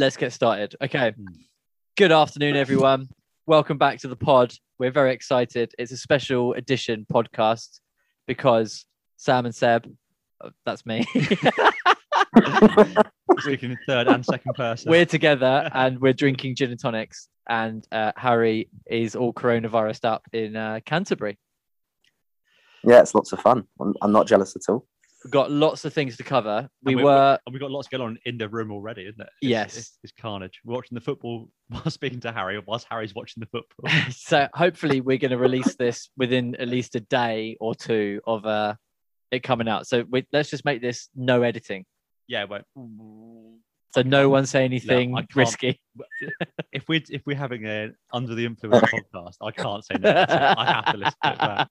let's get started. Okay. Hmm. Good afternoon, everyone. Welcome back to the pod. We're very excited. It's a special edition podcast because Sam and Seb, uh, that's me, Speaking in third and second person. we're together and we're drinking gin and tonics. And uh, Harry is all coronavirus up in uh, Canterbury. Yeah, it's lots of fun. I'm, I'm not jealous at all. We've got lots of things to cover. We we- were, and we've got lots going on in the room already, isn't it? It's, Yes. It's, it's carnage. We're watching the football while speaking to Harry, whilst Harry's watching the football. so hopefully we're going to release this within at least a day or two of uh, it coming out. So we, let's just make this no editing. yeah, but So no one say anything I can't. risky. if we if we're having a under the influence podcast, I can't say no. I have to listen to it back.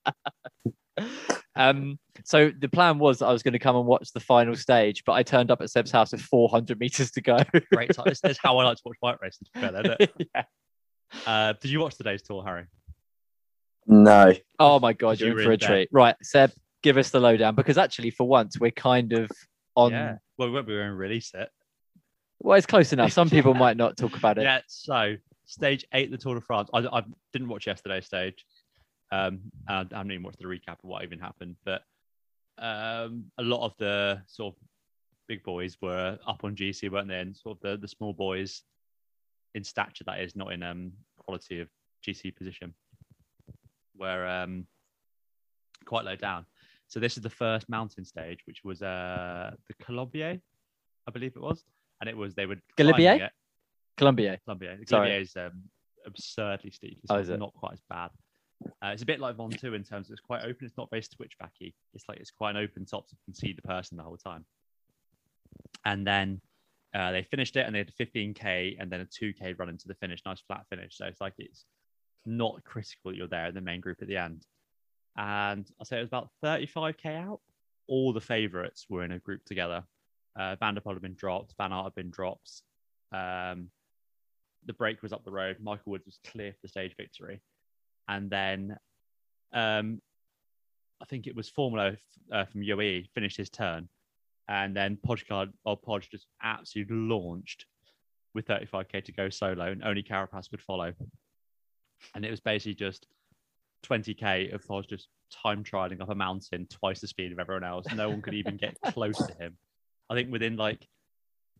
Um, so the plan was I was going to come and watch the final stage, but I turned up at Seb's house with 400 meters to go. Great time. This, this is how I like to watch bike racing. To fair, isn't it? yeah. Uh, did you watch today's tour, Harry? No. Oh my god, You you're in for a in treat. Right, Seb, give us the lowdown because actually, for once, we're kind of on. yeah. Well, we won't be going to release it. Well, it's close enough. Some people might not talk about it. Yeah. So stage eight, the Tour de France. I, I didn't watch yesterday's stage. Um, and I haven't even watched the recap of what even happened, but um, a lot of the sort of big boys were up on GC, weren't they? And sort of the, the small boys in stature, that is, not in um quality of GC position, were um quite low down. So this is the first mountain stage, which was uh the Colombier, I believe it was, and it was they were Galibier? it. Colombier. Colombier. Colombier is um, absurdly steep. It's Oh, not, it? quite as bad. Uh, it's a bit like Ventoux in terms of it's quite open. It's not very switchbacky. It's like it's quite an open top so you can see the person the whole time. And then uh, they finished it and they had a 15k and then a 2k run into the finish. Nice flat finish. So it's like it's not critical that you're there in the main group at the end. And I'll say it was about 35k out. All the favourites were in a group together. Uh, Van der Poel had been dropped. Van Aert had been dropped. Um, the break was up the road. Michael Woods was clear for the stage victory. And then um, I think it was Formolo uh, from UAE finished his turn. And then Pogačar or Podge just absolutely launched with 35k to go solo, and only Carapaz could follow. And it was basically just 20k of Podge just time trialing up a mountain twice the speed of everyone else. No one could even get close to him. I think within like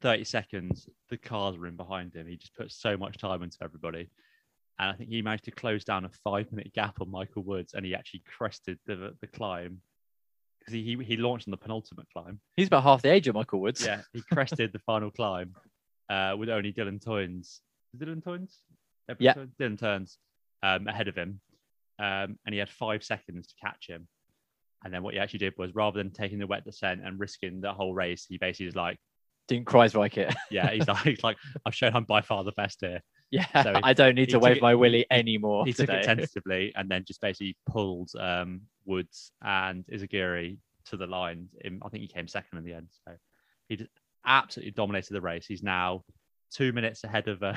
30 seconds, the cars were in behind him. He just put so much time into everybody. And I think he managed to close down a five minute gap on Michael Woods and he actually crested the, the climb because he, he, he launched on the penultimate climb. He's about half the age of Michael Woods. Yeah, he crested the final climb uh, with only Dylan Toynes. Dylan Toynes? Yeah. Dylan Turns um, ahead of him. Um, and he had five seconds to catch him. And then what he actually did was rather than taking the wet descent and risking the whole race, he basically was like, Didn't Kreisreich it. yeah, he's like, he's like, I've shown I'm by far the best here. yeah. So he- I don't need to wave it- my willy anymore. he took it tentatively and then just basically pulled um, Woods and Izagirre to the line. In, I think he came second in the end. So he just absolutely dominated the race. He's now two minutes ahead of uh,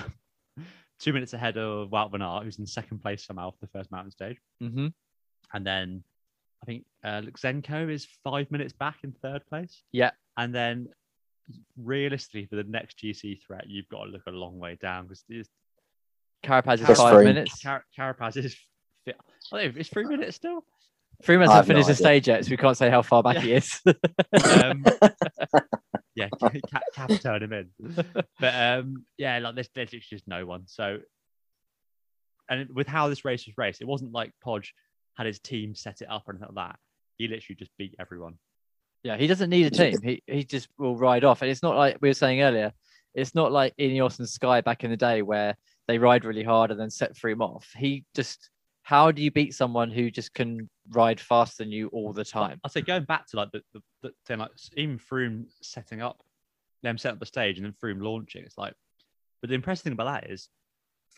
two minutes ahead of Wout van Aert, who's in second place somehow for the first mountain stage. hmm And then I think uh, Lutsenko is five minutes back in third place. Yeah. And then realistically, for the next GC threat, you've got to look a long way down because Carapaz is Just five three. minutes. Car- Carapaz is. Fi- I don't know, it's three minutes still. Three minutes I hasn't have no finished the stage yet, so we can't say how far back he is. Um, yeah, Cap, Cap turn him in. But um, yeah, like there's, there's literally just no one. So, and with how this race was raced, it wasn't like Podge had his team set it up or anything like that. He literally just beat everyone. yeah, he doesn't need a team. He he just will ride off. And it's not like we were saying earlier, it's not like Ineos and Sky back in the day where they ride really hard and then set Froome off. He just how do you beat someone who just can ride faster than you all the time? I say going back to like the, the, the thing, like even Froome setting up them set up the stage and then Froome launching. It's like, but the impressive thing about that is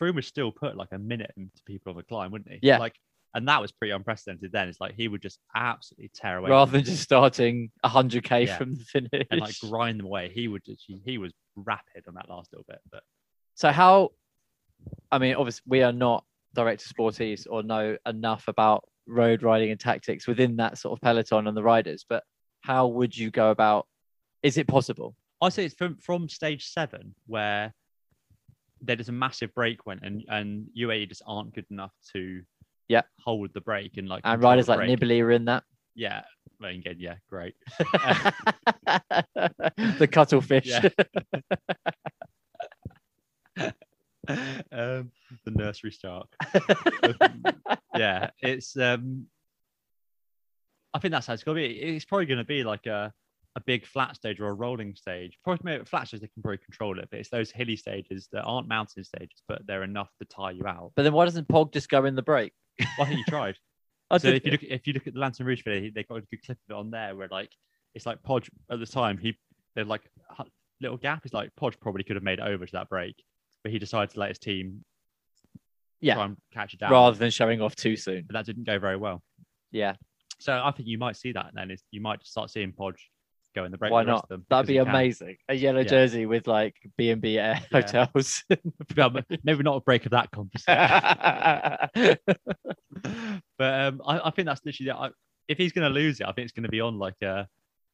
Froome would still put like a minute into people on the climb, wouldn't he? Yeah. Like, and that was pretty unprecedented. Then it's like he would just absolutely tear away Rather than just starting 100k Yeah. from the finish. and like grind them away. He would just he, was rapid on that last little bit. But So how? I mean, obviously, we are not director sporties or know enough about road riding and tactics within that sort of peloton and the riders. But how would you go about? Is it possible? I say it's from from stage seven where there is a massive break when and and UAE just aren't good enough to Yeah. hold the brake and like and riders like. Nibali are in that. Yeah, again, yeah, great. the cuttlefish. Um, the nursery shark. yeah, it's. um I think that's how it's gonna be. It's probably gonna be like a a big flat stage or a rolling stage. Probably flat stages they can probably control it, but it's those hilly stages that aren't mountain stages, but they're enough to tire you out. But then why doesn't Pog just go in the break? Well, I think you tried. I so if you look if you look at the Lanterne Rouge video, they got a good clip of it on there where like it's like Podge at the time he there's like a little gap. It's like Podge probably could have made it over to that break, but he decided to let his team Yeah. try and catch it down. rather than showing off too soon. but that didn't go very well. Yeah, So I think you might see that then. Is you might start seeing Podge go in the break. why the not? Them That'd be he can. amazing. A yellow Yeah. jersey with like B and B Air Yeah. hotels. Maybe not a break of that conversation. but um, I, I think that's literally. I, if he's going to lose it, I think it's going to be on like a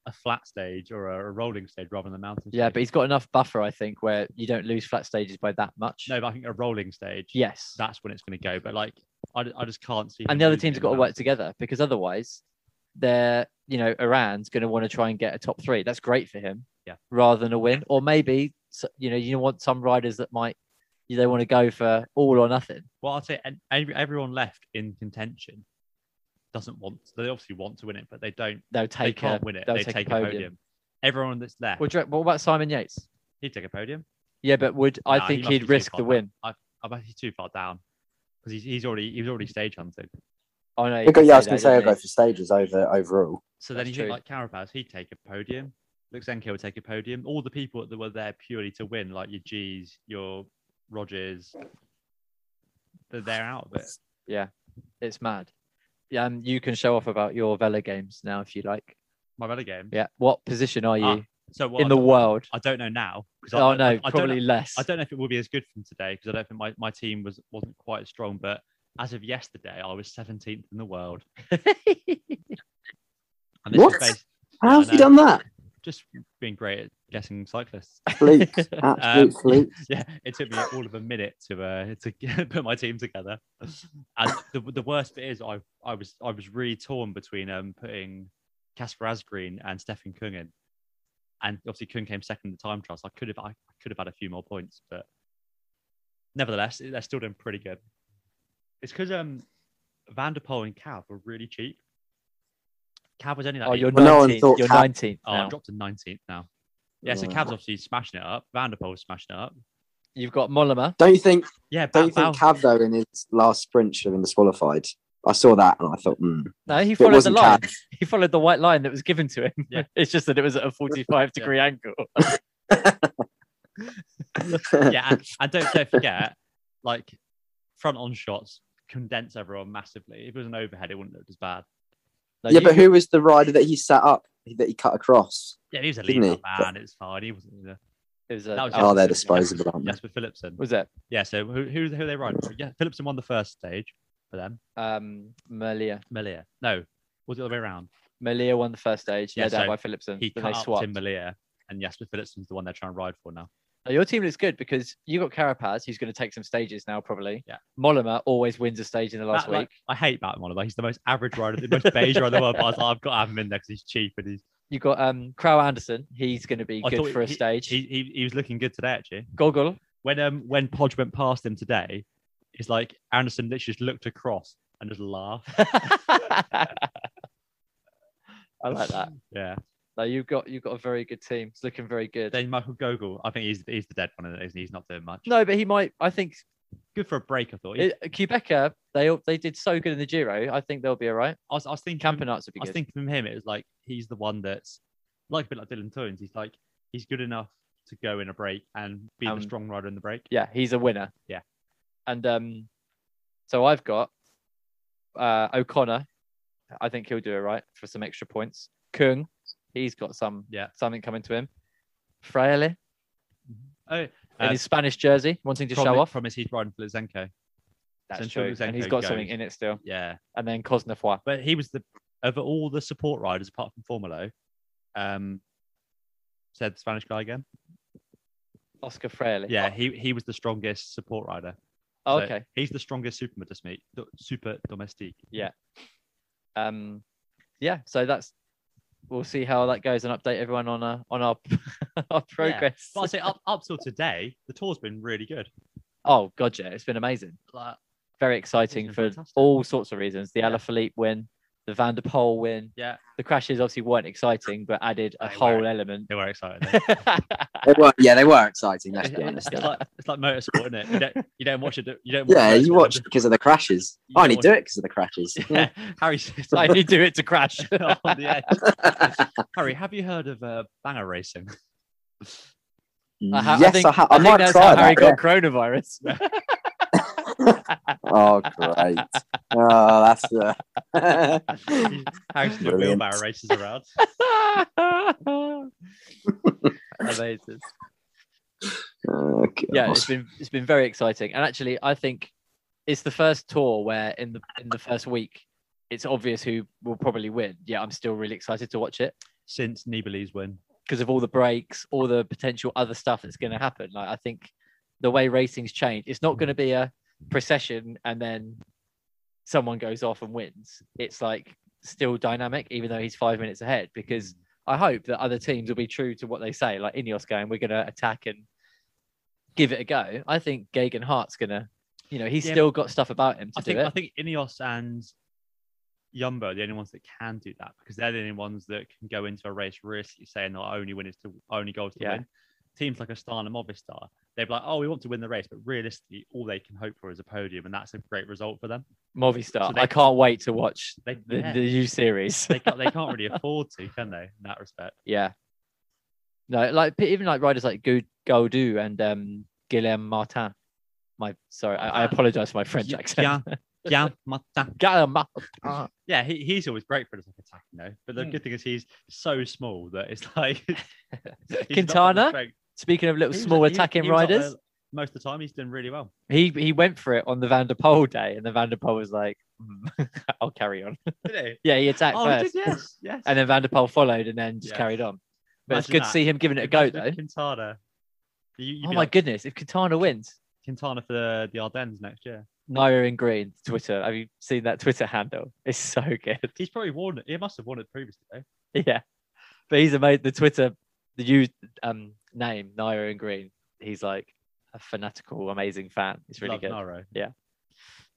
a flat stage or a, rolling stage rather than a mountain. yeah, stage. but he's got enough buffer, I think, where you don't lose flat stages by that much. No, but I think a rolling stage. Yes. that's when it's going to go. But like, I, I just can't see. and the other teams have got to work together because otherwise they're you know Uran's going to want to try and get a top three. That's great for him. Yeah. Rather than a win, or maybe you know you want some riders that might you they want to go for all or nothing. Well, I'd say and every, everyone left in contention doesn't want. They obviously want to win it, but they don't. They'll They take can't a, win it. They'll take, take a podium. Everyone that's left, What, you- what about Simon Yates? he'd take a podium. Yeah, but would I Nah, think must he'd risk the down. win? I, I bet he's too far down because he's, he's already he was already stage hunted. Oh no, Yeah, you could yeah, I was going to say I'll go for stages over overall. So then That's you think like Carapaz, he'd take a podium. Lutsenko would take a podium. All the people that were there purely to win, like your G's, your Rogers, they're, they're out of it. Yeah, it's mad. Yeah, and you can show off about your Velogames now if you like. My Velogame. Yeah, what position are you Ah, So what in the world? I don't know now. 'cause Oh I, no, I, I don't probably know- less. I don't know if it will be as good from today because I don't think my, my team was wasn't quite as strong. But as of yesterday, I was 17th in the world. And this What? is based, How have I you done that? just being great at guessing cyclists. Flukes, absolute Um, flukes. yeah, it took me all of a minute to uh, to put my team together. And the, the worst bit is I I was I was really torn between um putting Kasper Asgreen and Stefan Kung in, and obviously Kung came second in the time trial. So I could have I could have had a few more points, but nevertheless they're still doing pretty good. It's because um Van der Poel and Cav were really cheap. Cav was only like oh, eight- you're Well, no one 19th. thought you're Cap- 19th oh, now. I dropped to 19th now. Yeah, so. Cav's obviously smashing it up. Van der Poel's smashing it up. You've got Mollema. Don't you think? Yeah, Don't you Bow- think Cav though in his last sprint should have been disqualified? I saw that and I thought, hmm, No, he followed the line. Cav. He followed the white line that was given to him. Yeah. it's just that it was at a 45 degree angle. yeah, and, and don't don't forget, like front on shots condense everyone massively. If it was an overhead, it wouldn't look as bad. No, yeah, you- but who was the rider that he set up that he cut across? Yeah, he was a Didn't lead he? man. It's fine. He wasn't. Uh, it was a, that was Oh, they're disposable, aren't they? Jesper Philipsen. was it Yeah. So who who who are they riding? Yeah, Philipsen won the first stage for them. um, Merlier? Merlier. No, was it the other way around? Merlier won the first stage, Yeah, led out so by Philipsen. He cut they up swapped. Tim Merlier, and Jesper Philipsen's the one they're trying to ride for now. Now, your team looks good because you got Carapaz, who's going to take some stages now, probably. Yeah. Mollema always wins a stage in the last like, week. I hate Matt Mollema. He's the most average rider, the most beige rider in the world. But I was like, I've got to have him in there because he's cheap and he's. You got um Kragh Andersen. He's going to be I good for a he- stage. He, he he was looking good today actually. Goggle. when um when Podge went past him today, it's like Andersen literally just looked across and just laughed. I like that. Yeah. No, you've got you've got a very good team. It's looking very good. Then Michael Gogl, I think he's he's the dead one, isn't he? He's not doing much. no, but he might. I think Good for a break, I thought. It, Qhubeka. They they did so good in the Giro. I think they'll be all right. I was, I was thinking Campenaerts would be I was thinking from him, it was like he's the one that's like a bit like Dylan Teuns. He's like he's good enough to go in a break and be Um, the strong rider in the break. yeah, he's a winner. Yeah. And um, so I've got uh O'Connor. I think he'll do it right for some extra points. Kung, he's got some Yeah. something coming to him. Fraile Oh, in uh, his Spanish jersey, wanting to promise, show off. promise he's riding for Lutsenko. That's Central true. And he's got something in it still. Yeah, And then Cosnefroy. but he was the of all the support riders apart from Formolo, um, said the Spanish guy again. Oscar Freire. Yeah, he he was the strongest support rider. Oh, So okay. He's the strongest super domestique. Super domestique. Yeah. Um, yeah. So that's we'll see how that goes and update everyone on uh, on our our progress. But I say up up till today, the tour's been really good. oh god, yeah, it's been amazing. Like, Very exciting been for fantastic. all sorts of reasons. The Yeah. Alaphilippe win, the Van der Poel win. yeah, The crashes obviously weren't exciting, but added a They whole weren't. element. they were exciting. They were, yeah, they were exciting. Let's it's, be honest. it's like it's like motorsport, isn't it? You don't you don't watch it. You don't. Watch Yeah, you watch just- because of the crashes. You I only do it because of the crashes. Yeah, Harry. It's I only do it to crash. on the edge. Harry, have you heard of uh, banger racing? I, ha- yes, I think, I, ha- I I, think might that's try how Harry that. got coronavirus. Yeah. oh, great! Oh, that's uh... Harry's doing Brilliant. wheelbarrow races around. Amazing. oh, Yeah, it's been it's been very exciting, and actually, I think it's the first tour where in the in the first week, it's obvious who will probably win. Yeah, I'm still really excited to watch it Since Nibali's win, because of all the breaks, all the potential other stuff that's going to happen. Like I think the way racing's changed, it's not going to be a procession and then someone goes off and wins. It's like still dynamic, even though he's five minutes ahead. Because mm. I hope that other teams will be true to what they say, like Ineos going, we're going to attack and give it a go. I think Geoghegan Hart's going to, you know, he's Yeah, still got stuff about him to I do think it. I think Ineos and Jumbo are the only ones that can do that because they're the only ones that can go into a race realistically saying not only win is to only goals to Yeah. win. Teams like Astana and Movistar, they're like, oh, we want to win the race, but realistically, all they can hope for is a podium, and that's a great result for them. Movistar. So they- I can't wait to watch They the, yeah, the new series. they, can't, they can't really afford to, can they? In that respect, Yeah. No, like even like riders like Gaudu and um Guillaume Martin. My sorry, I, I apologize for my French Yeah, accent. yeah, Martin. Yeah, he, he's always great for like attack, you know. But the Mm. good thing is he's so small that it's like he's not got the Quintana. Speaking of little He was- small he- he attacking riders, most of the time he's doing really well. he he went for it on the Van der Poel day, and the Van der Poel was like, "Mm, "I'll carry on." Did he? yeah, he attacked Oh, he first, did, yes, yes. and then Van der Poel followed, and then just Yeah. carried on. But it's Imagine good to see him giving it a go, though. Quintana. You, Oh my like goodness! If Quintana wins, Quintana for the, the Ardennes next year. Nairo in green Twitter. Have you seen that Twitter handle? It's so good. He's probably won it. He must have won it previously. Though. Yeah, but he's made the Twitter the used um name Nairo in green. He's like a fanatical, amazing fan. It's really Loves good. Nairo.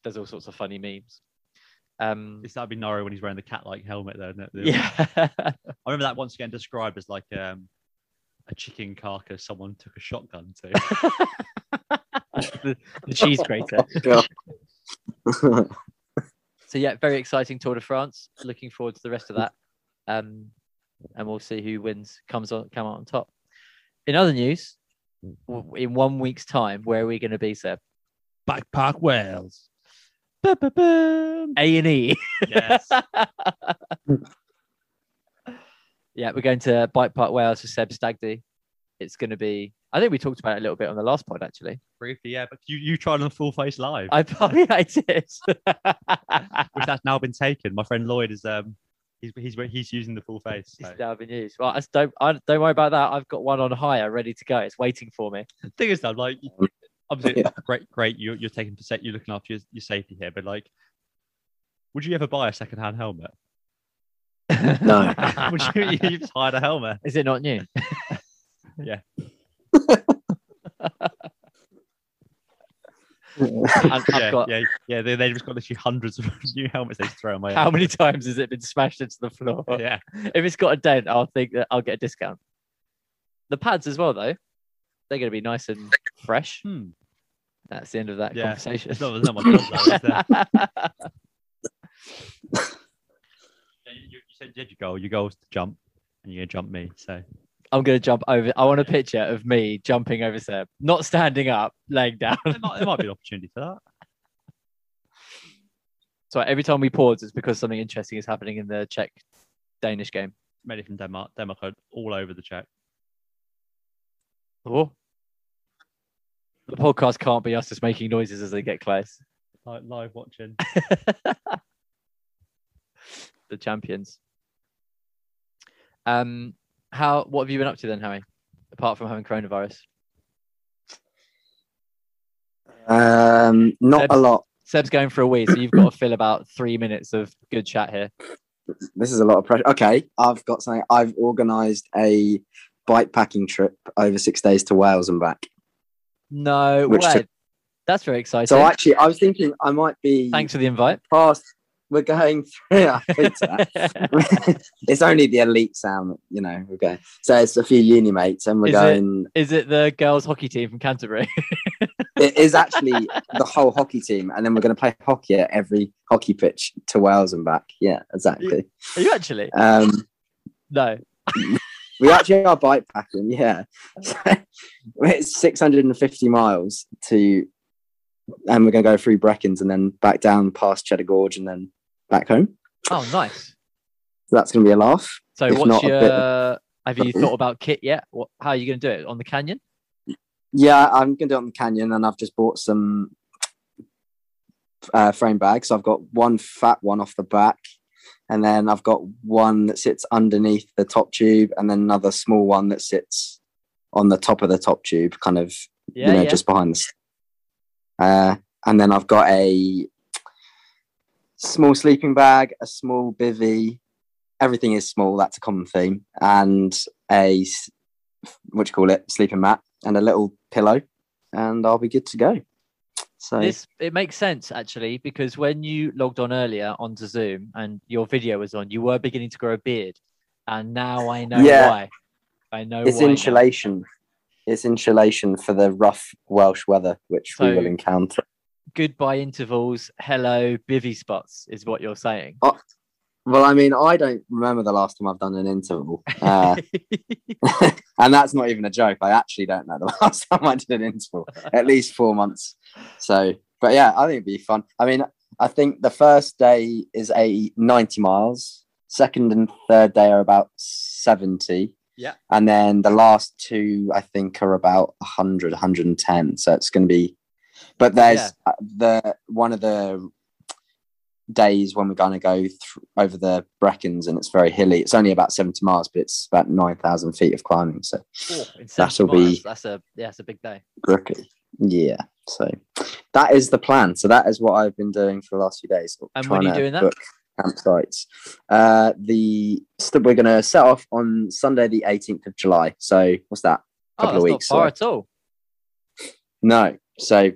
Does all sorts of funny memes. Um, It's that'd be Nairo when he's wearing the cat-like helmet, though. Isn't it? The- yeah, I remember that once again described as like um, a chicken carcass someone took a shotgun to. the, the cheese grater. So yeah, very exciting Tour de France. Looking forward to the rest of that. Um, and we'll see who wins comes on come out on top. In other news, in one week's time, where are we going to be, Seb? Bike Park Wales. A and E. Yes. Yeah, we're going to Bike Park Wales for Seb Stagdy. It's going to be. I think we talked about it a little bit on the last pod, actually. Briefly, yeah, but you, you tried on full face live, I probably I did. which has now been taken. My friend Lloyd is um he's he's he's using the full face. so. It's now been used. Well, I s- don't. I don't worry about that. I've got one on hire, ready to go. It's waiting for me. The thing is though, like obviously Yeah. great, great. You're you're taking percent. You're looking after your, your safety here, but like, would you ever buy a second-hand helmet? No. would you? You just hired a helmet. Is it not new? Yeah. I've, yeah, got. yeah, yeah. They they just got literally hundreds of new helmets they throw away. How many times has it been smashed into the floor? Yeah, If it's got a dent, I'll think that I'll get a discount. The pads as well, though. They're going to be nice and fresh. Hmm. That's the end of that Yeah, conversation. it's not, not my job there? Yeah, you, you said you had your goal. Your goal was to jump, and you're gonna jump me. So I'm going to jump over. I want a picture of me jumping over Seb, not standing up, laying down. there might, there might be an opportunity for that. So every time we pause, it's because something interesting is happening in the Czech Danish game. Made it from Denmark. Denmark are all over the Czech. Oh. The podcast can't be us just making noises as they get close. Like live watching. the champions. Um, how? What have you been up to then, Harry? Apart from having coronavirus, Um, not Seb's- a lot. Seb's going for a wee, so you've got to fill about three minutes of good chat here. This is a lot of pressure. Okay, I've got something. I've organised a bike packing trip over six days to Wales and back. No way. took- That's very exciting. So actually, I was thinking I might be Thanks for the invite. past. We're going through. Hate it's only the elite sound, you know. We're going. So it's a few uni mates, and we're Is going. Is it the girls' hockey team from Canterbury? It is actually the whole hockey team, and then we're going to play hockey at every hockey pitch to Wales and back. Yeah, exactly. Are you actually? Um, No. we actually are bike packing. Yeah, it's 650 miles to, and we're going to go through Brecons and then back down past Cheddar Gorge and then back home. Oh, nice. So that's going to be a laugh. So, If what's your? Have you thought about kit yet? What? How are you going to do it on the canyon? Yeah, I'm going to do it on the canyon, and I've just bought some uh, frame bags. I've got one fat one off the back, and then I've got one that sits underneath the top tube, and then another small one that sits on the top of the top tube, kind of Yeah, you know yeah. just behind the. Uh, and then I've got a small sleeping bag, a small bivy. Everything is small. That's a common theme, and a what you call it, sleeping mat, and a little pillow, and I'll be good to go. So This it makes sense actually because when you logged on earlier onto Zoom and your video was on, you were beginning to grow a beard, and now I know Yeah. why. I know it's why now. insulation. It's insulation for the rough Welsh weather, which we will encounter. Goodbye intervals, hello bivy spots is what you're saying. Well, I mean, I don't remember the last time I've done an interval. Uh, and that's not even a joke. I actually don't know the last time I did an interval, at least four months. So, but yeah, I think it'd be fun. I mean, I think the first day is a 90 miles, second and third day are about 70. Yeah. And then the last two, I think, are about 100, 110. So it's going to be, but there's Yeah. uh, the one of the days when we're going to go thr over the Brecons and it's very hilly. It's only about 70 miles, but it's about 9,000 feet of climbing. So Oh, That'll miles, be- that's a yeah, it's a big day. grippy. Yeah. So that is the plan. So that is what I've been doing for the last few days. And when are you doing that? Campsites. Uh, the st- we're going to set off on Sunday, the 18th of July. So what's that? A Couple that's of not weeks far away. at all. No. So,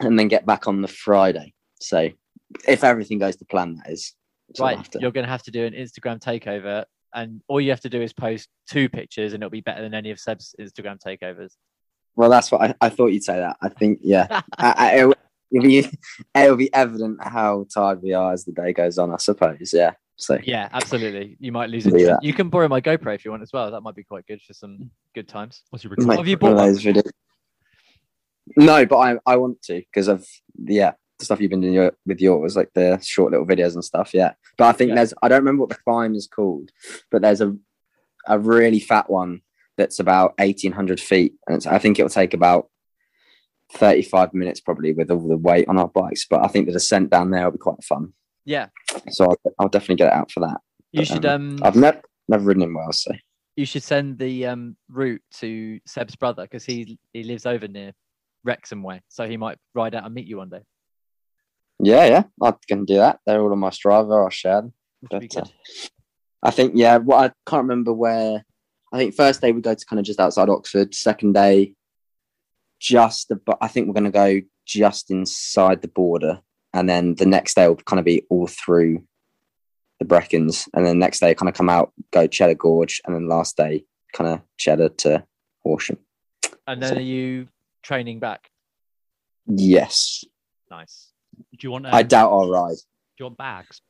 and then get back on the Friday. So if everything goes to plan, that is. Right, have you're going to have to do an Instagram takeover, and all you have to do is post two pictures, and it'll be better than any of Seb's Instagram takeovers. Well, that's what I, I thought you'd say that. I think, yeah. I, I, it'll, it'll be, it'll be evident how tired we are as the day goes on, I suppose. Yeah. So, Yeah, absolutely. You might lose it. that. You can borrow my GoPro if you want as well. That might be quite good for some good times. What's your make record? have you one of bought one? No, but I, I want to because of, yeah, the stuff you've been doing your, with yours, like the short little videos and stuff. Yeah. But I think Yeah. there's, I don't remember what the climb is called, but there's a, a really fat one that's about 1800 feet. And it's, I think it'll take about 35 minutes probably with all the weight on our bikes. But I think the descent down there will be quite fun. Yeah, So I'll, I'll definitely get it out for that. you But, should um I've never, never ridden in Wales. So you should send the um route to Seb's brother because he he lives over near Wrexham way, so he might ride out and meet you one day. yeah, yeah, I can do that. They're all on my Strava. I'll share them. Which would be But, uh. I think yeah. What I can't remember where. I think first day we go to kind of just outside Oxford. Second day, just about, I think we're going to go just inside the border, and then the next day will kind of be all through the Brecons, and then next day kind of come out, go Cheddar Gorge, and then last day kind of Cheddar to Horsham. And then so- are you training back? Yes, Nice. Do you want? Um, I doubt I'll ride. Do you want bags?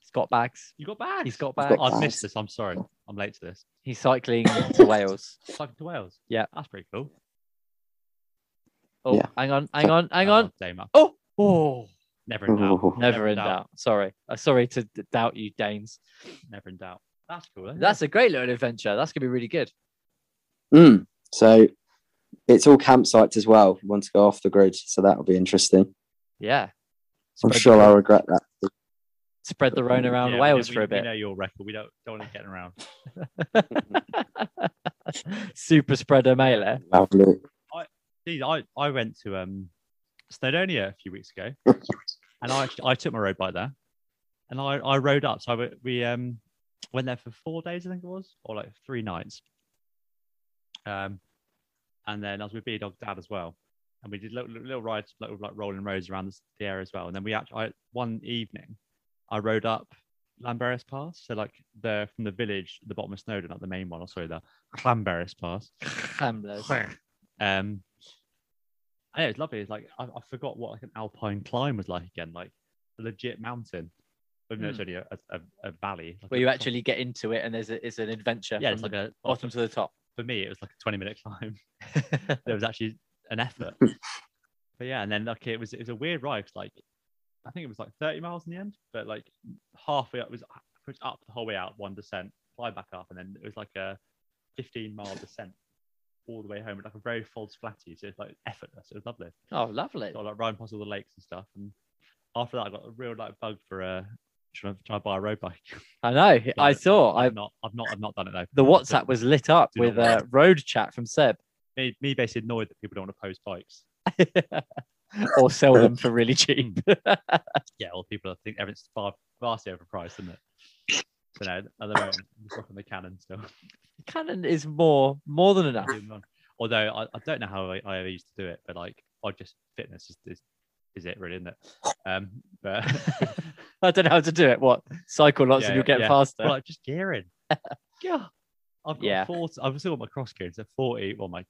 He's got bags. You got bags. He's got He's bags. got I've missed this. I'm sorry. I'm late to this. He's cycling to Wales. Cycling to Wales. Yeah. that's pretty cool. Oh, Yeah. hang on, hang on, hang on. Oh, Dama. Oh, oh, Never in doubt. Ooh. never in doubt. Sorry, uh, sorry to d- doubt you, Danes. Never in doubt. That's cool. isn't it? That's a great little adventure. That's gonna be really good. Mm. So it's all campsites as well. If you want to go off the grid, so that'll be interesting. Yeah. I'm sure I'll regret that. spread the Rhone around Yeah, we Wales know- for a we- We bit. know your record. We don't don't want to get around. Super spreader melee. Lovely. See, I I went to um Snowdonia a few weeks ago, and I actually, I took my road bike there, and I, I rode up. So I, w- we um went there for four days, I think it was, or like three nights. Um, and then I was with B Dog Dad as well, and we did little, little rides, like, like rolling roads around the, the area as well. And then we actually I, one evening, I rode up Llanberis Pass, so like the from the village, the bottom of Snowdon, not the main one. Or sorry, the Llanberis Pass. Hamblers. Um, and it was lovely. It's like I, I forgot what like an alpine climb was like again, like a legit mountain. Even though it's Hmm. only a, a, a valley. like Where a you top- actually get into it and there's a, it's an adventure. yeah, from it's like the a bottom to the top. For me. It was like a twenty minute climb. there was actually an effort. but yeah, and then like it was it was a weird ride. 'cause, like I think it was like thirty miles in the end, but like halfway up was was up the whole way out, one descent, fly back up, and then it was like a fifteen mile descent all the way home, like a very false flatty. So it's like effortless. It was lovely. oh, lovely. Like riding past all the lakes and stuff. And after that, I got a real like bug for uh, trying to try to buy a road bike. I know. I saw. I've not, I've not, I've not done it though. the WhatsApp was lit up do with a uh, road chat from Seb, me, me basically annoyed that people don't want to post bikes. or sell them for really cheap. Yeah, well, people think everything's far vastly overpriced, isn't it? So no, at the moment, I'm just rocking the Canon still. Canon is more more than enough. Although I, I don't know how I, I ever used to do it, but like I just fitness is, is is it really, isn't it? Um, but I don't know how to do it. What cycle lots Yeah, and you'll get yeah. faster. well, like just gearing. yeah, I've got Yeah. 40, I've still got my cross gear. It's a forty. Well, my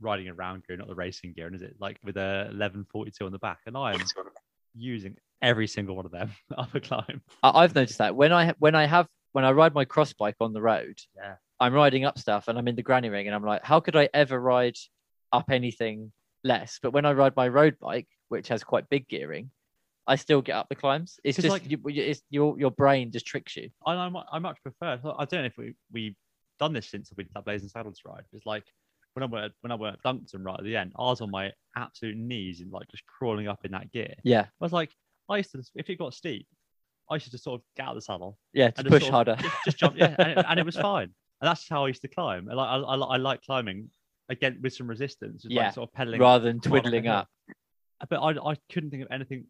riding around gear, not the racing gear, and is it like with a eleven forty two on the back? And I am using every single one of them up a climb. I, I've noticed that when I when I have when I ride my cross bike on the road, Yeah. I'm riding up stuff and I'm in the granny ring and I'm like, how could I ever ride up anything less? But when I ride my road bike, which has quite big gearing, I still get up the climbs. It's just like- you, it's your your brain just tricks you. I, I much prefer. I don't know if we we've done this since we did that Blazing Saddles ride. It's like when I went when I went at Duncton right at the end, I was on my absolute knees and like just crawling up in that gear. Yeah, I was like, I used to if it got steep, I used to just sort of get out of the saddle yeah, to and push sort of harder. just, just jump, yeah, and it, and it was fine. And that's how I used to climb. And like I, I, I like climbing again with some resistance, Yeah, like sort of pedaling rather than twiddling up. But I, I couldn't think of anything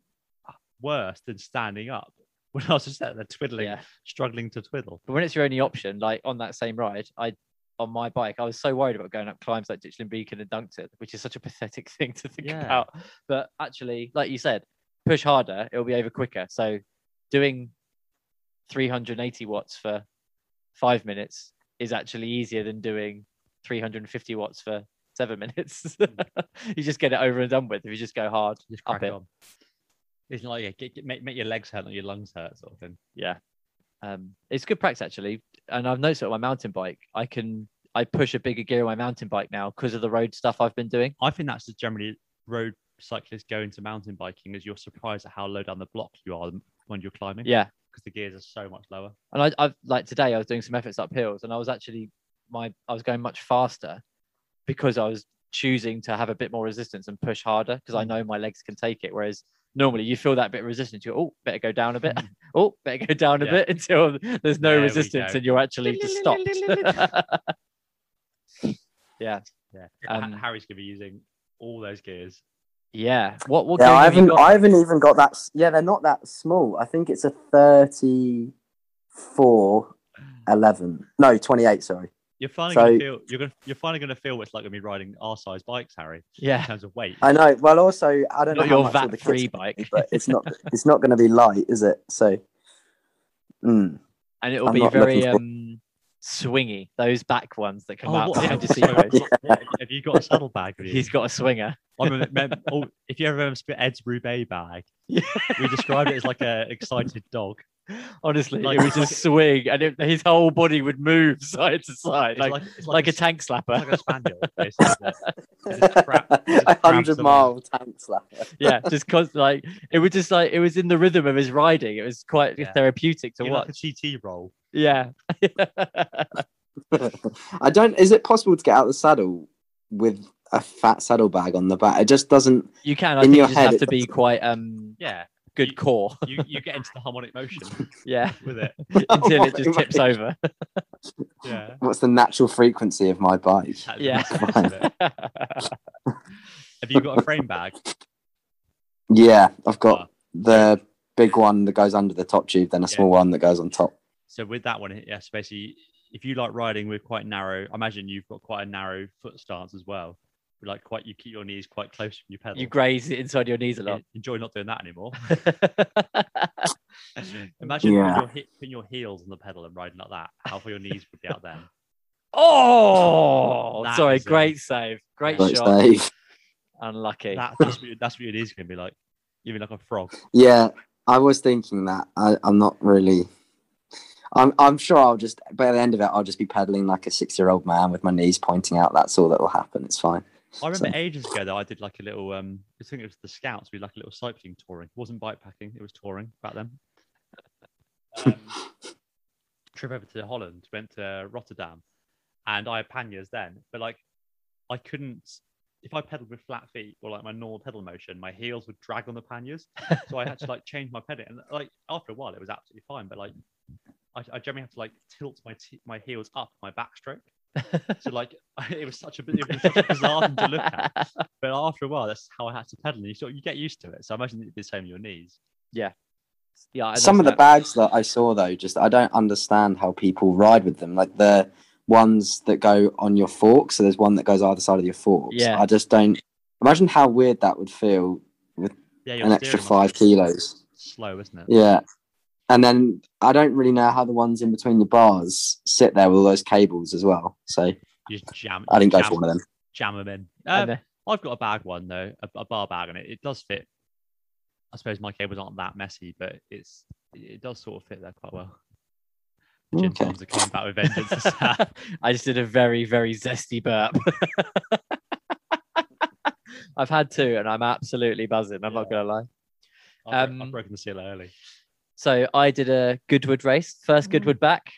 worse than standing up when I was just there twiddling, Yeah. struggling to twiddle. But when it's your only option, like on that same ride, I on my bike, I was so worried about going up climbs like Ditchling Beacon and Duncton, which is such a pathetic thing to think Yeah. about. But actually, like you said, push harder, it'll be over quicker. So doing 380 watts for five minutes is actually easier than doing 350 watts for seven minutes. Hmm. you just get it over and done with if you just go hard. Just Up it. on. It's like yeah, get, get, make, make your legs hurt, not your lungs hurt, sort of thing. yeah um it's good practice actually and i've noticed it on my mountain bike i can i push a bigger gear on my mountain bike now because of the road stuff i've been doing I think that's just generally road cyclists go into mountain biking is you're surprised at how low down the block you are when you're climbing. yeah because the gears are so much lower. and I, i've like today i was doing some efforts up hills and i was actually my i was going much faster because i was choosing to have a bit more resistance and push harder because i Mm. know my legs can take it whereas normally you feel that bit of resistance you oh better go down a bit Mm. oh better go down a Yeah. bit until there's no There resistance and you're actually just stopped yeah Yeah, Um, Harry's gonna be using all those gears. yeah what what Yeah, game I have you haven't. got? I haven't even got that. Yeah, they're not that small. I think it's a thirty-four eleven. No, twenty-eight. Sorry. You're finally So- gonna feel you're gonna you're finally gonna feel what it's like gonna be riding our size bikes, Harry, in yeah terms of weight. I know. Well, also, I don't Not know how your much the VAT-free kit's gonna be, bike. but it's not. It's not going to be light, is it? So, mm. and it will I'm be very for- um swingy those back ones that come Oh, out what- behind your what- seat sorry, post. what- what- have you got a saddlebag? with you? he's got a swinger I remember, remember- oh, if you ever remember Ed's Roubaix bag, Yeah. we described it as like a excited dog. Honestly Like- it would like- just swing and it, his whole body would move side to side It's like like, it's like a s- tank slapper like a spaniel, basically. It just crap- it just a hundred mile tank slapper. yeah just cause like it was just like it was in the rhythm of his riding it was quite Yeah. therapeutic to You're like watch a TT roll. yeah I don't. Is it possible to get out of the saddle with a fat saddlebag on the back? It just doesn't. you can i In think your you just head, have to be quite um Yeah, good You- core you, you get into the harmonic motion yeah with it. until it just tips over Yeah. What's the natural frequency of my bike? That's Yeah. the best of it. Have you got a frame bag? Yeah, I've got Ah. the big one that goes under the top tube, then a Yeah. small one that goes on top. So with that one, yes, basically, if you like riding with quite narrow, I imagine you've got quite a narrow foot stance as well. Like quite, you keep your knees quite close when you pedal. You graze it inside your knees a lot. Enjoy not doing that anymore. Imagine Yeah. putting, your, he- putting your heels on the pedal and riding like that. How far your knees would be out then? oh, That sorry. is a- Great save. Great Great shot. save. Unlucky. That, that's, what, your- that's what your knees are going to be like. Even like a frog. Yeah, I was thinking that. I, I'm not really. I'm I'm sure I'll just by the end of it I'll just be pedaling like a six year old man with my knees pointing out. That's all that will happen. It's fine. I remember So- ages ago though, I did like a little. Um, I think it was the Scouts. We did like a little cycling touring. It wasn't bike packing. It was touring back then. Um, trip over to Holland. Went to Rotterdam, and I had panniers then. But like, I couldn't. If I pedaled with flat feet or like my normal pedal motion, my heels would drag on the panniers. so I had to like change my pedal. And like after a while, it was absolutely fine. But like, I, I generally have to like tilt my t- my heels up my backstroke. So like it was such a it was such a bizarre thing to look at. But after a while, that's how I had to pedal. And you sort you get used to it. So I imagine it'd be the same on your knees. yeah. I Some of the bags that I saw though, just I don't understand how people ride with them. Like the ones that go on your fork. So there's one that goes either side of your forks. Yeah. I just don't imagine how weird that would feel. Yeah, An extra five kilos. Slow, isn't it? Yeah. And then I don't really know how the ones in between the bars sit there with all those cables as well. So You just jam. I didn't go for one of them. Jam them in. Um, the- I've got a bag one though, a, a bar bag, and it, it does fit. I suppose my cables aren't that messy, but it's it does sort of fit there quite well. The Okay. bombs are coming back with vengeance. I just did a very, very zesty burp. I've had two and I'm absolutely buzzing. I'm not going to lie. I've, bro- Um, I've broken the seal early. So I did a Goodwood race, first Mm. Goodwood back.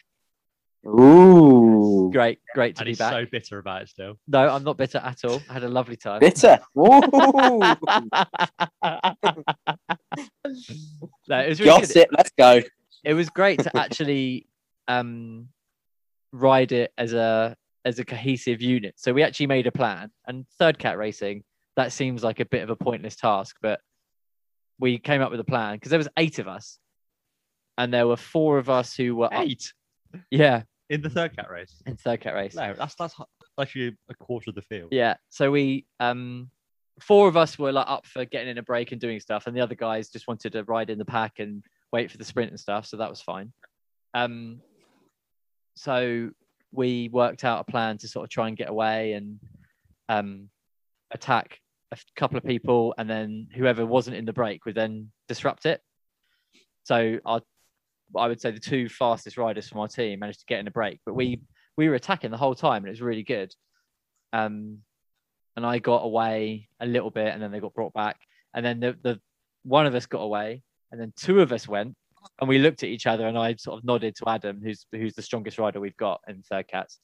Ooh. Great, great to And be he's back. so bitter about it still. No, I'm not bitter at all. I had a lovely time. Bitter. Ooh. no, it was really good. Let's go. It was great to actually um, ride it as a as a cohesive unit. So we actually made a plan. And third cat racing, that seems like a bit of a pointless task, but we came up with a plan because there was eight of us, and there were four of us who were Eight yeah, in the third cat race. in third cat race. No, that's that's actually a quarter of the field. Yeah. So we um four of us were like up for getting in a break and doing stuff, and the other guys just wanted to ride in the pack and wait for the sprint and stuff. So that was fine. Um so we worked out a plan to sort of try and get away and um attack a couple of people and then whoever wasn't in the break would then disrupt it. So our I would say the two fastest riders from our team managed to get in a break, but we we were attacking the whole time and it was really good. Um, and I got away a little bit, and then they got brought back, and then the the one of us got away, and then two of us went, and we looked at each other, and I sort of nodded to Adam, who's who's the strongest rider we've got in third cats.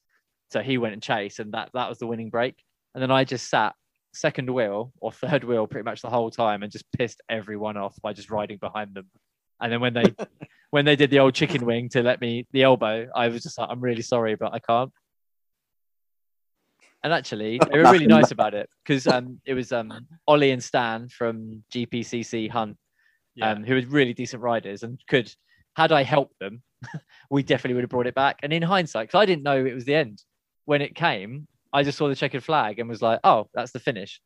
So he went and chased, and that that was the winning break. And then I just sat second wheel or third wheel pretty much the whole time, and just pissed everyone off by just riding behind them. And then when they when they did the old chicken wing to let me the elbow, I was just like, I'm really sorry, but I can't. And actually, they were really nice about it because um, it was um, Ollie and Stan from GPCC Hunt, Yeah. um, who were really decent riders and could, had I helped them, we definitely would have brought it back. And in hindsight, because I didn't know it was the end, when it came, I just saw the checkered flag and was like, oh, that's the finish.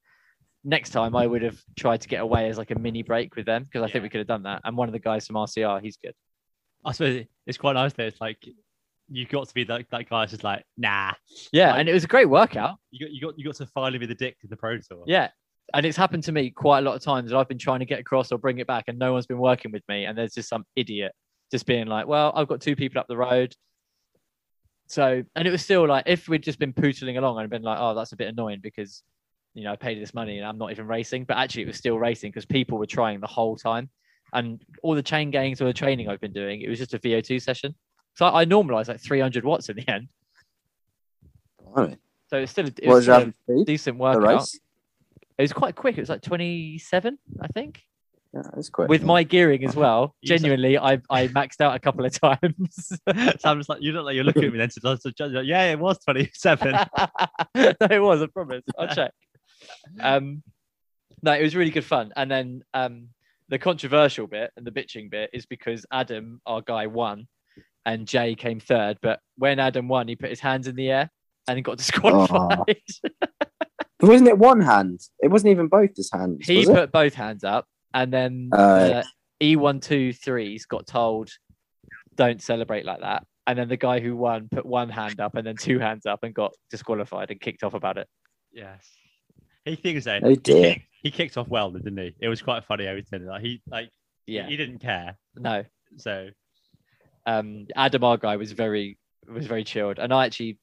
Next time, I would have tried to get away as like a mini break with them because I Yeah. think we could have done that. And one of the guys from RCR, he's good. I suppose it's quite nice that it's like you've got to be that, that guy just like, nah. Yeah, Like- and it was a great workout. You got you got you got to finally be the dick to the pro tour. Yeah. And it's happened to me quite a lot of times that I've been trying to get across or bring it back, and no one's been working with me. And there's just some idiot just being like, well, I've got two people up the road. So, and it was still like, if we'd just been pootling along and been like, oh, that's a bit annoying because, you know, I paid this money and I'm not even racing. But actually, it was still racing because people were trying the whole time. And all the chain gangs or the training I've been doing, it was just a VO2 session. So I, I normalized like 300 watts in the end. Blimey. So it's still, a- it was was still a decent The workout. It was quite quick. It was like 27, I think, Yeah, it's quick. with my gearing as well. You Genuinely, I I maxed out a couple of times. so I'm just like, you look like you're looking at me then to, to judge. like, Yeah, it was 27. no, it was. I promise. I'll check. Um, no, it was really good fun. And then um, the controversial bit and the bitching bit is because Adam, our guy, won, and Jay came third. But when Adam won, he put his hands in the air and he got disqualified. Wasn't it one hand? It wasn't even both his hands. he was it? put both hands up, and then Oh. uh, E123s got told, "Don't celebrate like that." And then the guy who won put one hand up and then two hands up and got disqualified and kicked off about it. Yes. He thinks that Oh he, dear. kicked, he kicked off well, didn't he? It was quite funny how he did it. Like he like Yeah, he didn't care. no. So um Adam our guy was very was very chilled and I actually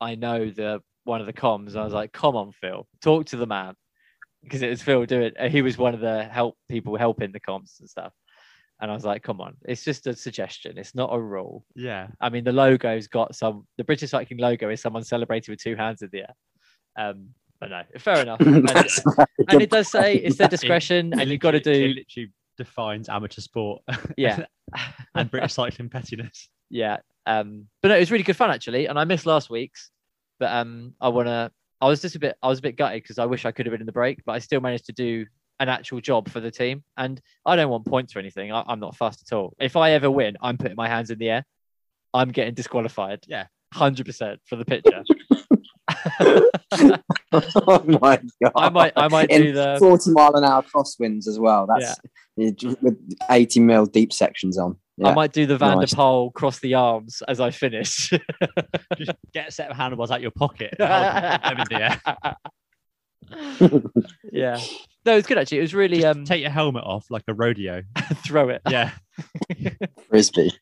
I know the one of the comms I was like come on Phil talk to the man because it was Phil doing uh, he was one of the help people helping the comms and stuff and I was like come on it's just a suggestion it's not a rule yeah. I mean the logo's got some the British cycling logo is someone celebrating with two hands in the air um but no fair enough. And, and it does say it's their discretion It and you've got to do It literally defines amateur sport. Yeah. And British cycling pettiness. yeah um but no, it was really good fun actually and i missed last week's but um i want to i was just a bit i was a bit gutted because i wish i could have been in the break but i still managed to do an actual job for the team and i don't want points or anything. I, i'm not fast at all. If i ever win i'm putting my hands in the air. I'm getting disqualified. Yeah. 100% for the picture oh my god! i might i might In do the 40 mile an hour crosswinds as well. That's yeah, with 80 mil deep sections on. i might do the van Nice. der Poel cross the arms as i finish Just get a set of handlebars out your pocket. and them in the air. yeah no it's good actually it was really Just um take your helmet off like a rodeo. throw it Yeah. Frisbee.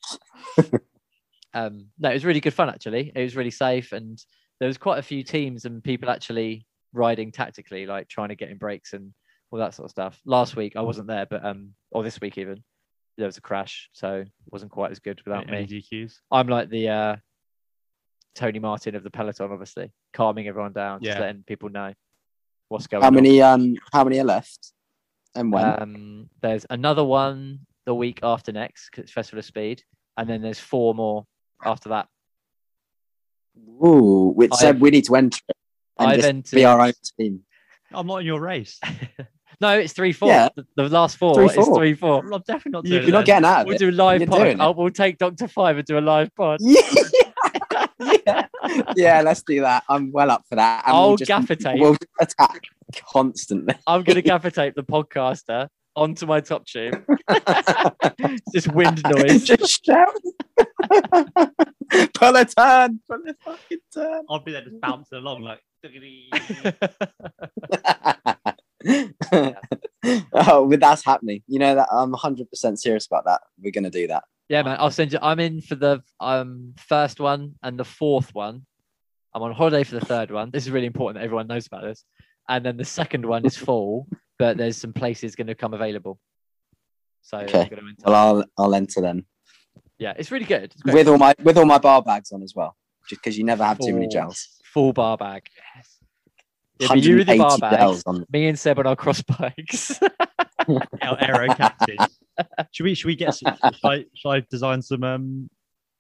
um no it was really good fun actually it was really safe and there was quite a few teams and people actually riding tactically like trying to get in breaks and all that sort of stuff last week i wasn't there but um or this week even there was a crash so it wasn't quite as good without Any me DQs. i'm like the uh tony martin of the peloton obviously calming everyone down just letting people know what's going on. How on many um how many are left? And when? um there's another one the week after next 'cause it's festival of speed and then there's four more after that Ooh, which I've- said we need to enter it and I've just entered be our own team. I'm not in your race. No, it's three four. Yeah. The, the last four Three, is four. three four. I'm definitely not You- doing You're not getting out of We'll it. do a live You're pod. Oh, we'll take Doctor Five and do a live pod. Yeah. yeah. yeah, let's do that. I'm well up for that. And I'll we'll just, gaffer tape. We'll attack constantly. I'm gonna gaffer tape the podcaster onto my top tube. It's just wind noise. just shout. pull a turn. Pull a fucking turn. I'll be there just bouncing along like. oh, with that's happening. You know that I'm 100 percent serious about that. We're gonna do that. yeah, man. I'll send you. I'm in for the um first one and the fourth one. I'm on holiday for the third one. This is really important that everyone knows about this. And then the second one is full, but there's some places going to come available. So I'm Okay. gonna enter. Well, I'll I'll enter then yeah, it's really good. It's with all my with all my bar bags on as well, just because you never have too many Full- gels. Full bar bag. Yes. It'll you with the bar 180 bags. gels on. Me and Seb on our cross bikes. Our Aero canties. should we? Should we get? Some, should, I, should I design some um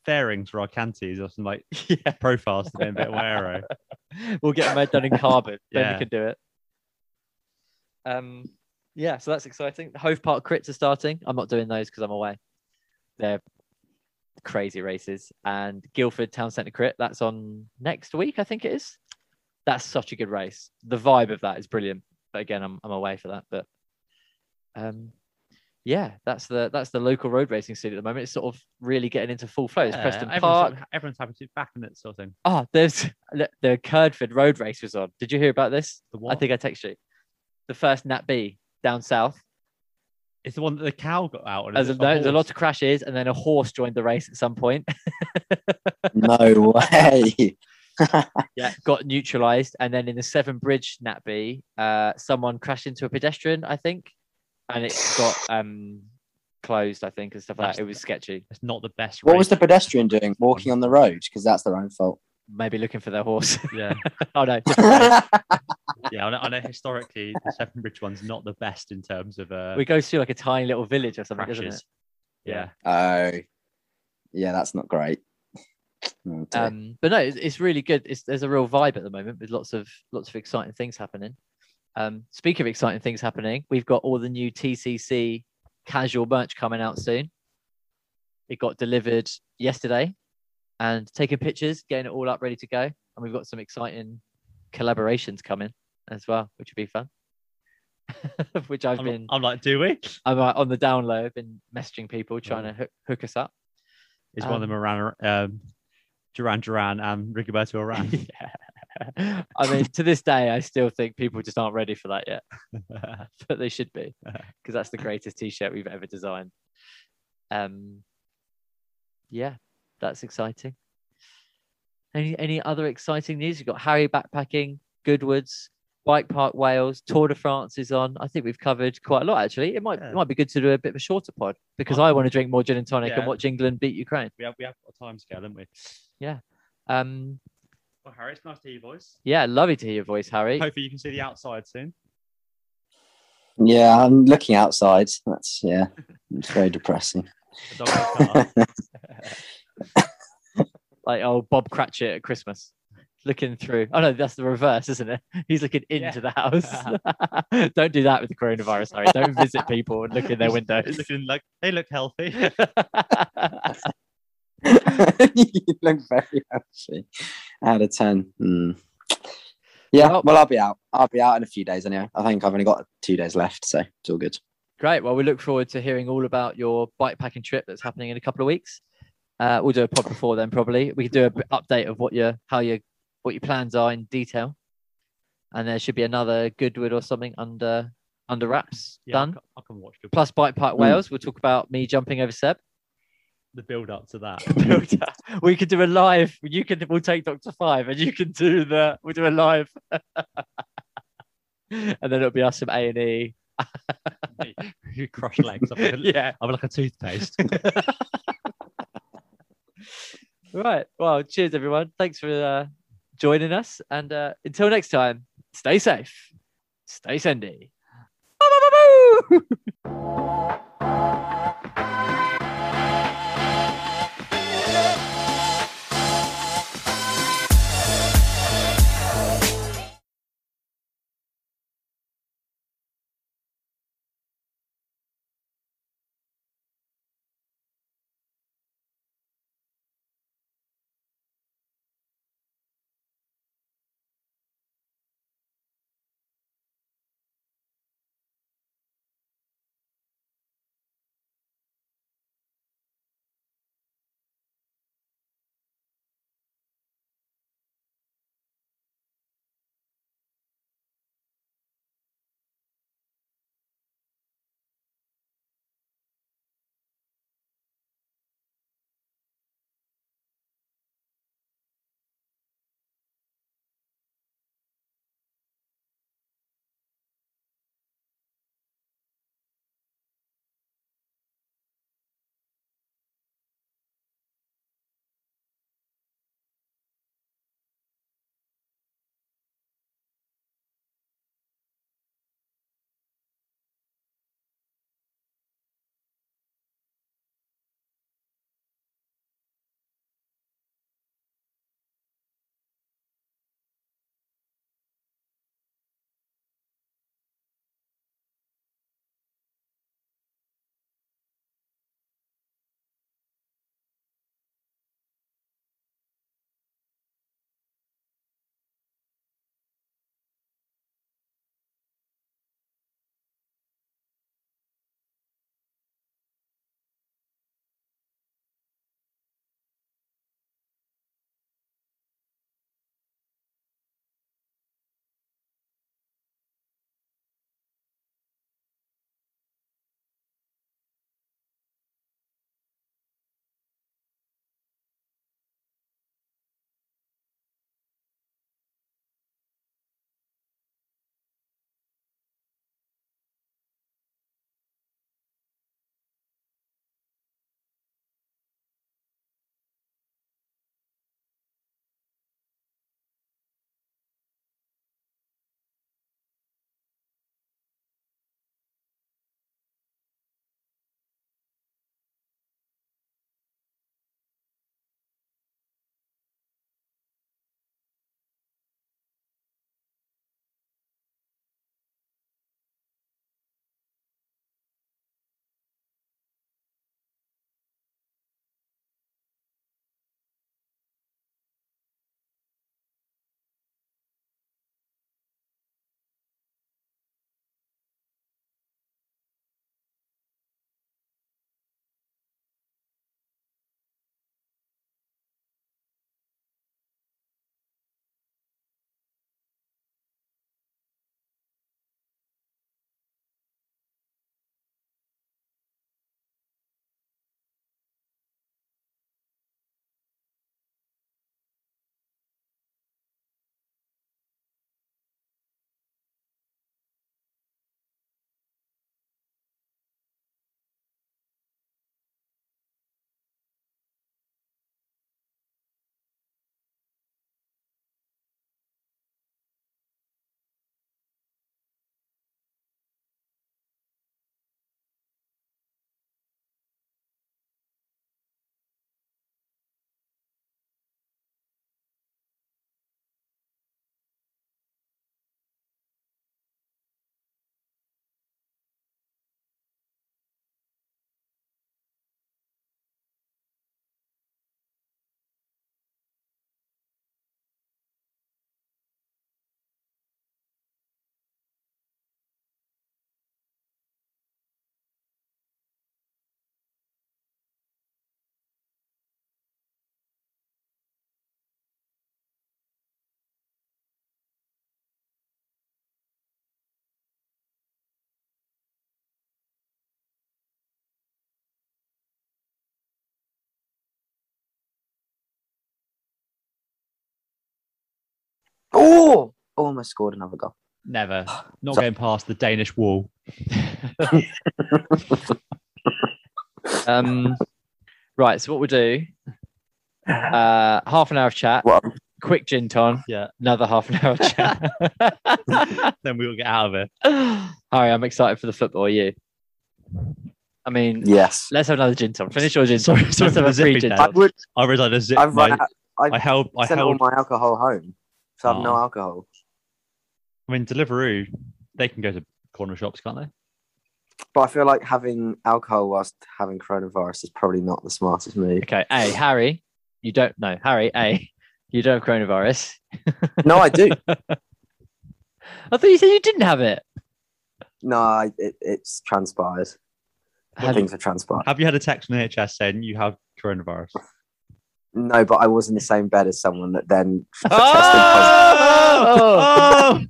fairings for our canties or some like yeah, profiles to be a bit more aero? we'll get them done in carbon. Then Yeah. we can do it. Um, yeah, so that's exciting. The Hove Park crits are starting. I'm not doing those because I'm away. They're crazy races. And Guildford Town Centre crit, that's on next week, I think it is. That's such a good race. The vibe of that is brilliant. But again, I'm I'm away for that. But um, yeah, that's the that's the local road racing scene at the moment. It's sort of really getting into full flow. It's Yeah, Preston everyone's, Park. sort of- everyone's happy to back in it sort of thing. Oh, there's the the Curdford road race was on. Did you hear about this? The I think I texted you. The first Nat B down south. it's the one that the cow got out. And There's a, there's a lot of crashes, and then a horse joined the race at some point. No way. yeah, got neutralized, and then in the Seven Bridge Nat B, uh, someone crashed into a pedestrian, I think, and it got um closed, I think, and stuff like That's- that. It was sketchy. It's not the best. What race. was the pedestrian doing? Walking on the road because that's their own fault. Maybe looking for their horse. Yeah, oh no, yeah. I know, I know historically the Seven Bridge one's not the best in terms of uh, we go through like a tiny little village or something, doesn't it? Yeah. Oh, yeah, that's not great. Oh, um but no it's, it's really good it's, there's a real vibe at the moment with lots of lots of exciting things happening Um, speaking of exciting things happening, we've got all the new TCC casual merch coming out soon. It got delivered yesterday, and taking pictures, getting it all up ready to go. And we've got some exciting collaborations coming as well, which would be fun. which I've I'm, been I'm like, do we? I'm like, on the down low. I've been messaging people trying to hook, hook us up. Is one of them around um, Duran Duran and Rigoberto Uran? yeah. I mean, to this day, I still think people just aren't ready for that yet, but they should be because that's the greatest t-shirt we've ever designed. Um, yeah, that's exciting. Any any other exciting news? You've got Harry backpacking, Goodwoods, Bike Park Wales, Tour de France is on. I think we've covered quite a lot actually. It might Yeah. it might be good to do a bit of a shorter pod because I want to drink more gin and tonic and watch England beat Ukraine. we have we have got a time scale, haven't we? Um, Well, Harry, it's nice to hear your voice. yeah, lovely to hear your voice, Harry. Hopefully, you can see the outside soon. Yeah, I'm looking outside. That's yeah, it's very depressing. The dog in the car. like oh Bob Cratchit at Christmas, looking through. Oh no, that's the reverse, isn't it? He's looking Yeah. into the house. Don't do that with the coronavirus, Harry. Don't visit people and look in their windows. looking like they look healthy. you look very healthy. Out of ten. Hmm. Yeah, Well- well, I'll be out. I'll be out in a few days anyway. I think I've only got two days left, so it's all good. Great. Well, we look forward to hearing all about your bike packing trip that's happening in a couple of weeks. Uh, we'll do a pod before then, probably. We can do a bit update of what your how your what your plans are in detail, and there should be another Goodwood or something under under wraps Yeah, I'll done. I'll come watch the, Plus Bike Park Mm. Wales. We'll talk about me jumping over Seb. The build up to that. we could do a live. You can. We'll take Doctor Five, and you can do the. We'll do a live, and then it'll be us from A and E. you crush legs. I'm like, a, Yeah. I'm like a toothpaste. Right. Well, cheers, everyone. Thanks for uh, joining us, and uh, until next time, stay safe, stay sendy. Oh, almost scored another goal. Never. Not So- going past the Danish wall. um, right. So what we'll do? Uh, half an hour of chat. Well, Quick gin ton. Yeah. Another half an hour of chat. then we will get out of it. Harry, I'm excited for the football. Are you? I mean, yes. let's have another gin ton. Finish your gin ton. Sorry, sorry Let's have a free gin there. I ton. would. I realised I zipped I've my, run out. I've I held I sent all my alcohol home, I have no Oh. alcohol. I mean Deliveroo, they can go to corner shops, can't they? But I feel like having alcohol whilst having coronavirus is probably not the smartest move. Okay. A, Harry, you don't know. Harry, A, you don't have coronavirus. No, I do. I thought you said you didn't have it. No, I, it, it's transpired. Have- Things have transpired. Have you had a text from the NHS saying you have coronavirus? No, but I was in the same bed as someone that then tested Oh! positive.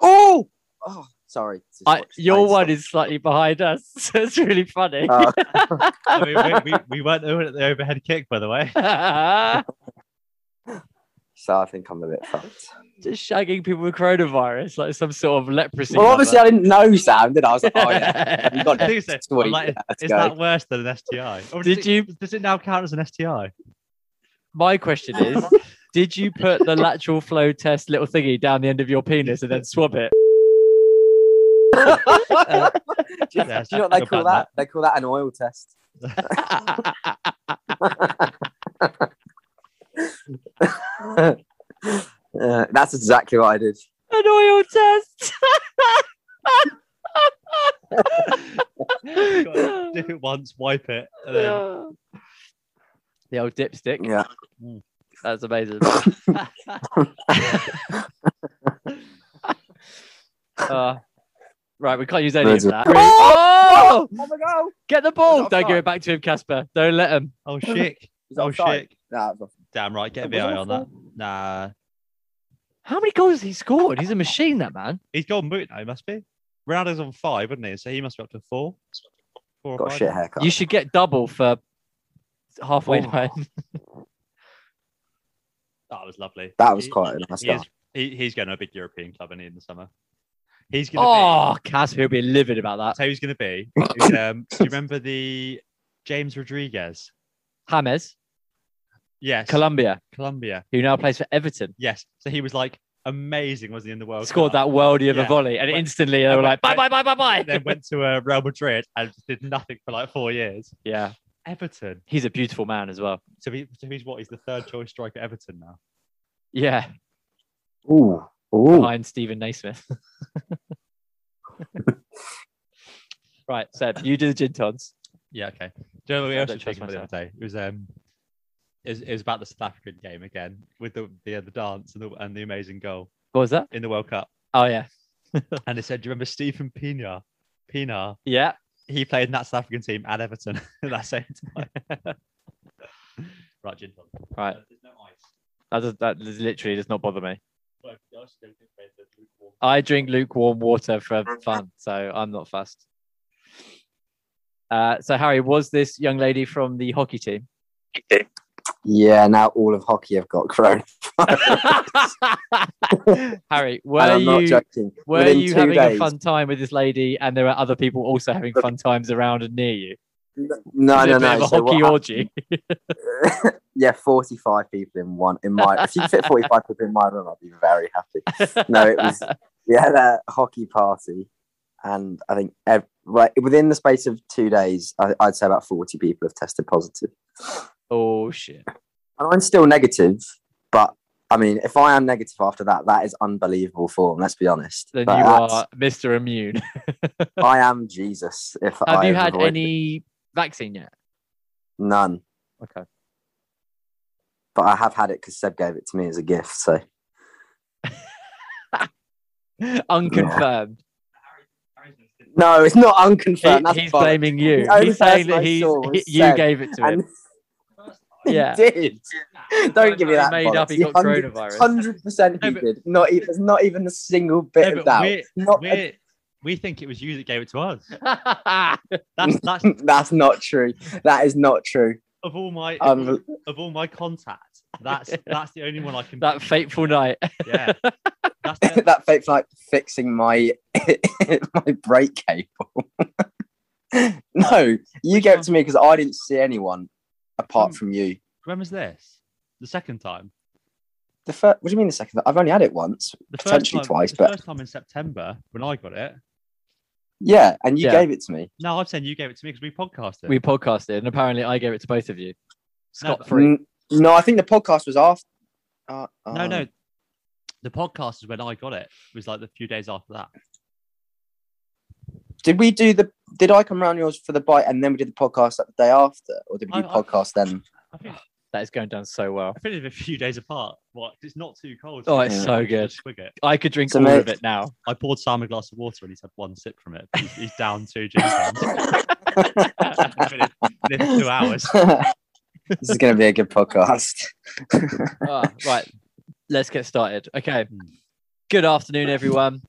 Oh, oh, oh! oh sorry. I, your I- one is slightly behind us, so it's really funny. Oh. I mean, we, we, we weren't doing it the overhead kick, by the way. So I think I'm a bit fucked. Just shagging people with coronavirus, like some sort of leprosy. Well, obviously I didn't know Sam, did I? I was like, oh yeah, you got I it. so. Like, yeah, Is go. that worse than an STI? Or Did does you- It, does it now count as an STI? My question is Did you put the lateral flow test little thingy down the end of your penis and then swab it? do, you, do you know what they call done that? They call that an oil test. Uh, that's exactly what I did. An oil test. Gotta Dip it once, wipe it, and then the old dipstick. Yeah. That's amazing. Uh, right, we can't use any of of- that. Oh! Have a go. Get the ball. Don't give it back to him, Kasper. Don't let him. oh shit, oh shit. Nah, Damn right, get a Was it VI on that. Nah, How many goals has he scored? He's a machine, that man. he's golden boot now. He must be. Ronaldo's on five, wouldn't he? So he must be up to four. Four or got a shit haircut. You should get double for halfway Oh. line. That was lovely. that was He- quite a nice he is- he, he's going to a big European club in the summer. He's going to Oh, Kasper, he'll be livid about that. So who's going to be? Um, do you remember the James Rodriguez? James, Yes, Colombia, Colombia. who now plays for Everton, Yes. So he was like amazing, wasn't he in the World scored Cup? that worldie of a volley, and Went- instantly they were went- like, bye, bye, bye, bye, bye. Then went to uh, Real Madrid and did nothing for like four years. Yeah, Everton. he's a beautiful man as well. So, he, so he's what? He's the third choice striker at Everton now. Yeah, Ooh, ooh. behind Steven Naismith. right, Seb, you do the gin tons. Yeah. Okay. Do you know what I else don't was trust thinking the other day? It was um, it was, it was about the South African game again with the the, the dance and the and the amazing goal What was that? in the World Cup. Oh yeah, And they said, "Do you remember Steven Pienaar? Pienaar? yeah. He played in that South African team at Everton at that same time." right, gin tonic. Right, Uh, There's no ice. that does, that does- literally does not bother me. Well, the ice is going to be the lukewarm. I drink lukewarm water for fun, so I'm not fussed. Uh, so Harry, was this young lady from the hockey team? Yeah, now all of hockey have got corona. Harry, and were I'm not you joking. were Within you having days, a fun time with this lady, and there are other people also having fun times around and near you? No, no, no. a So hockey orgy. yeah, forty-five people in one in my. If you fit forty-five people in my room, I'd be very happy. No, it was we had a hockey party, and I think ev- right within the space of two days, I, I'd say about forty people have tested positive. Oh shit! And I'm still negative, but I mean, if I am negative after that, that is unbelievable form. Let's be honest. Then But you are Mr. Immune. I am Jesus. If Have I you had any vaccine yet? None, Okay. but I have had it because Seb gave it to me as a gift. So Unconfirmed. no, it's not He- unconfirmed. That's he's bollocks. blaming you. He's saying that he- you Seb, gave it to him. and he Yeah. did. Don't give me that. He made up he got coronavirus. Hundred percent, he No, but- did. Not even. There's not even a single bit No, of but doubt. we're, Not. we're, we think it was you that gave it to us. That's that's that's not true. That is not true. of all my Um, of all my contacts, that's that's the only one I can. That fateful night. Yeah. That's the, that fake like fixing my my brake cable. no, you gave it to me because I didn't see anyone apart Um, from you. when was this? The second time. The first, what do you mean the second? time? I've only had it once, The first potentially time, twice, the but first time in September when I got it. yeah, and you Yeah. gave it to me. No, I'm saying you gave it to me because we podcasted. We podcasted, and apparently I gave it to both of you. No, Scot free. N- no, I think the podcast was after. Uh, no, no. um, The podcast is when I got it. It was like the few days after that. Did we do the? Did I come round yours for the bite and then we did the podcast that the day after, or did we do I- I- podcast then? I think That is going down so well. I think it's a few days apart. What? It's not too cold. Oh, it's Yeah. so good. swig it. I could drink So, all mate- of it now. I poured Sam a glass of water and he's had one sip from it. He's, he's down two gin cans. Within within two hours. this is going to be a good podcast. Ah, right, let's get started. Okay. Hmm. Good afternoon, everyone.